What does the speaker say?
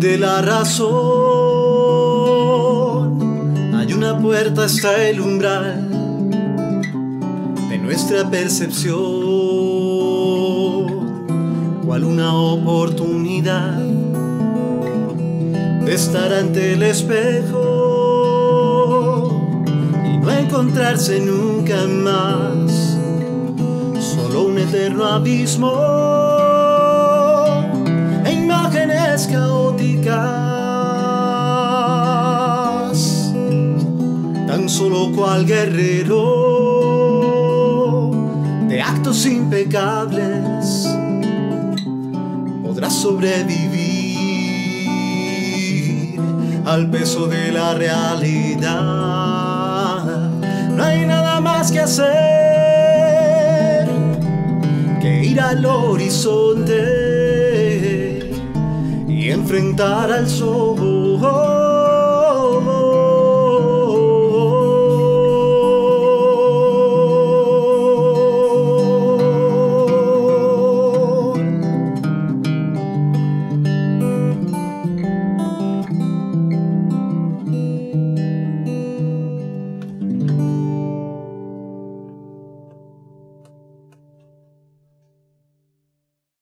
de la razón. Hay una puerta hasta el umbral de nuestra percepción, cual una oportunidad de estar ante el espejo y no encontrarse nunca más, solo un eterno abismo caóticas, tan solo cual guerrero de actos impecables podrás sobrevivir al peso de la realidad. No hay nada más que hacer que ir al horizonte y enfrentar al sol.